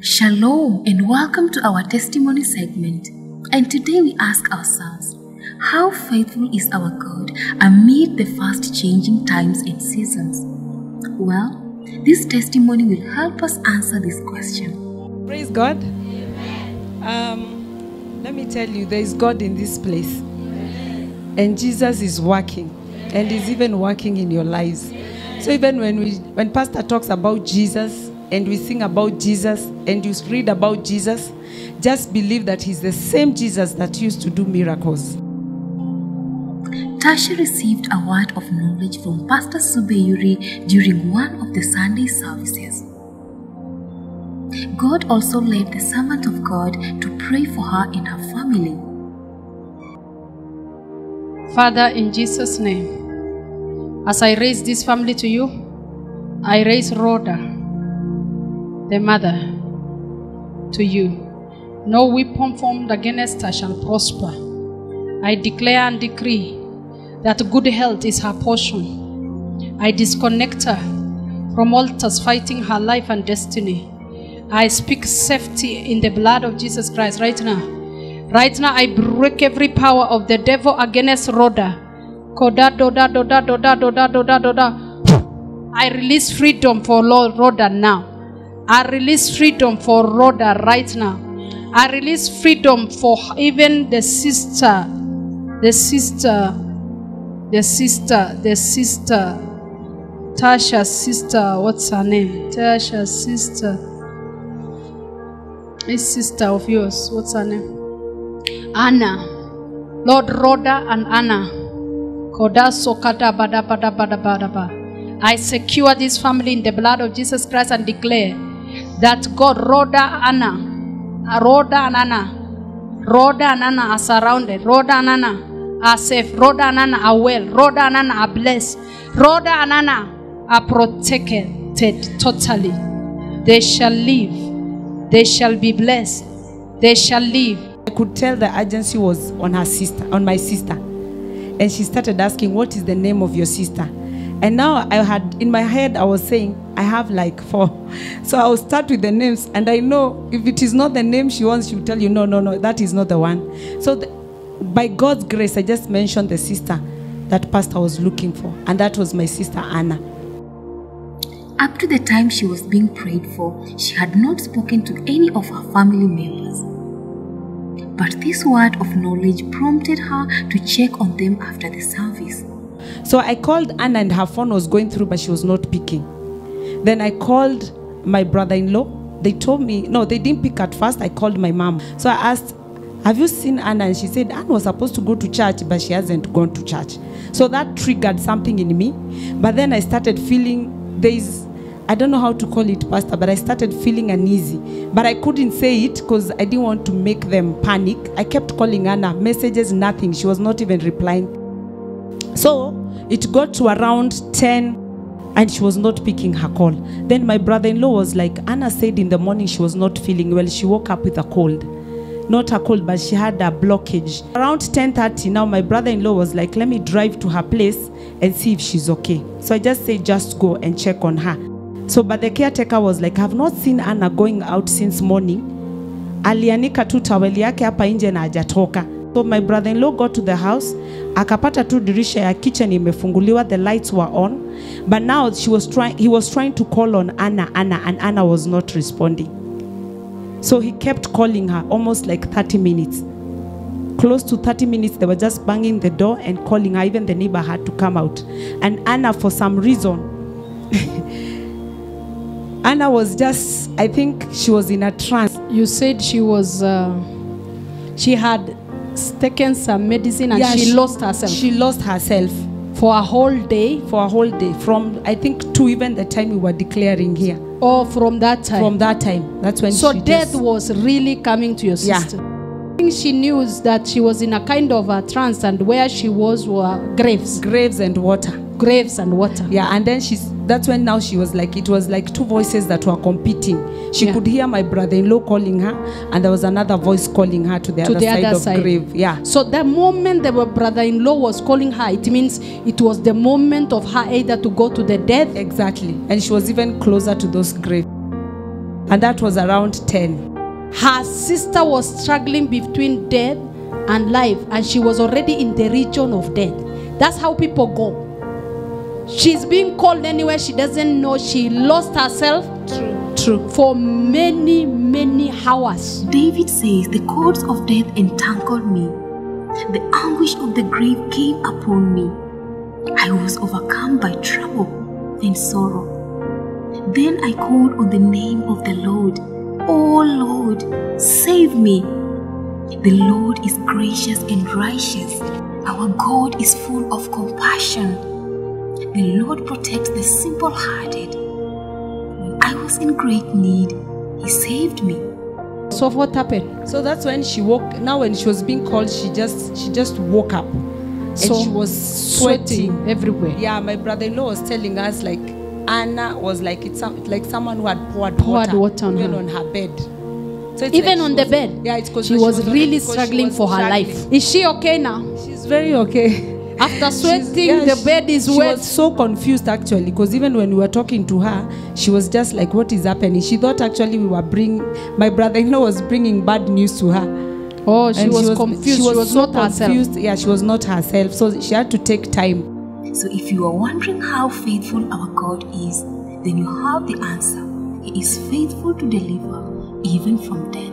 Shalom and welcome to our testimony segment. And today we ask ourselves, how faithful is our God amid the fast changing times and seasons? Well, this testimony will help us answer this question. Praise God. Um, let me tell you, there is God in this place. And Jesus is working. And is even working in your lives. So even when we when Pastor talks about Jesus and we sing about Jesus and you read about Jesus, just believe that he's the same Jesus that used to do miracles. Tasha received a word of knowledge from Pastor Sube Yuri during one of the Sunday services. God also led the servant of God to pray for her and her family. Father, in Jesus' name, as I raise this family to you, I raise Rhoda, the mother, to you. No weapon formed against her shall prosper. I declare and decree that good health is her portion. I disconnect her from altars fighting her life and destiny. I speak safety in the blood of Jesus Christ right now. Right now, I break every power of the devil against Rhoda. I release freedom for Lord Rhoda now. I release freedom for Rhoda right now. I release freedom for even the sister, the sister, the sister, the sister, Tasha's sister. What's her name? Tasha's sister. This sister of yours. What's her name? Anna. Lord Rhoda and Anna. I secure this family in the blood of Jesus Christ and declare that God, Rhoda, Anna, uh, Rhoda and Anna, Rhoda and Anna are surrounded. Rhoda and Anna are safe. Rhoda and Anna are well. Rhoda and Anna are blessed. Rhoda and Anna are protected totally. They shall live. They shall be blessed. They shall live. I could tell the agency was on her sister, on my sister. And she started asking, What is the name of your sister? And now I had in my head, I was saying, I have like four. So I'll start with the names. And I know if it is not the name she wants, she'll tell you, No, no, no, that is not the one. So the, by God's grace, I just mentioned the sister that Pastor was looking for. And that was my sister Anna. Up to the time she was being prayed for, she had not spoken to any of her family members. But this word of knowledge prompted her to check on them after the service. So I called Anna and her phone was going through, but she was not picking. Then I called my brother in law. They told me, no, they didn't pick at first. I called my mom. So I asked, Have you seen Anna? And she said, Anna was supposed to go to church, but she hasn't gone to church. So that triggered something in me. But then I started feeling there is, I don't know how to call it, Pastor, but I started feeling uneasy. But I couldn't say it because I didn't want to make them panic. I kept calling Anna, messages, nothing. She was not even replying. So it got to around 10 and she was not picking her call. Then my brother-in-law was like, Anna said in the morning she was not feeling well. She woke up with a cold. Not a cold, but she had a blockage. Around 10:30, now my brother-in-law was like, let me drive to her place and see if she's okay. So I just said, just go and check on her. So but the caretaker was like, I've not seen Anna going out since morning. Alianika tu taweli yake hapa nje na hajatoka. So my brother-in-law got to the house, akapata tu dirisha ya kitchen imefunguliwa, the lights were on. But now she was trying, he was trying to call on Anna, Anna, and Anna was not responding. So he kept calling her almost like 30 minutes. Close to 30 minutes, they were just banging the door and calling her. Even the neighbor had to come out. And Anna, for some reason, Anna was just, I think she was in a trance. You said she was, uh, she had taken some medicine and Yeah, she, she- lost herself She lost herself for a whole day for a whole day from, I think, to even the time we were declaring here. oh from that time. From that time, that's when so she death just- was really coming to your sister Yeah. I think she knew that she was in a kind of a trance and where she was were graves, graves and water. Graves and water. Yeah, and then she's that's when now she was like it was like two voices that were competing. She Yeah. could hear my brother-in-law calling her, and there was another voice calling her to the To other the side other of side. grave. Yeah. So the moment the brother-in-law was calling her, it means it was the moment of her either to go to the death Exactly. And she was even closer to those graves. And that was around 10. Her sister was struggling between death and life, and she was already in the region of death. That's how people go. She's being called anywhere she doesn't know. She lost herself True. True. for many, many hours. David says, The cords of death entangled me. The anguish of the grave came upon me. I was overcome by trouble and sorrow. Then I called on the name of the Lord. Oh Lord, save me. The Lord is gracious and righteous. Our God is full of compassion. The Lord protects the simple hearted. When I was in great need, He saved me. So what happened? So that's when she woke. Now when she was being called, she just she just woke up, So and she was sweating. Sweating everywhere. Yeah, my brother-in-law was telling us like Anna was like it's some, like someone who had poured, Poured water on even her. on her bed. So it's Even like on she the was- bed? Yeah, it's because She was already- really struggling was for her struggling. life. Is she okay now? She's very okay. After sweating, yeah, the bed is she wet. was so confused actually because even when we were talking to her, she was just like, "What is happening?" She thought actually we were bringing. My brother-in-law was bringing bad news to her. Oh, she And was, confused. She was, so not herself. confused. Yeah, she was not herself. So she had to take time. So if you are wondering how faithful our God is, then you have the answer. He is faithful to deliver even from death.